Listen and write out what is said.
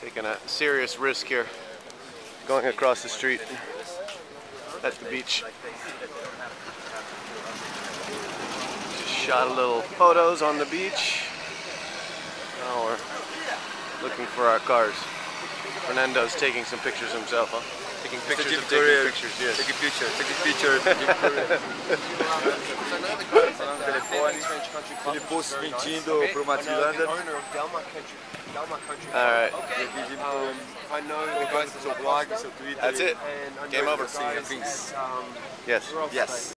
Taking a serious risk here. Going across the street at the beach. Just shot a little photos on the beach. Now we're looking for our cars. Fernando's taking some pictures himself, huh? Taking pictures of taking pictures, yes. Take a picture, take a picture. Falando ele posto mentindo pro Matilanda. Alright, Eu pedi pro I know the guys do seu blog, seu Twitter. that's it. And I know Game over. guys, Afins. um, Yes. Yes.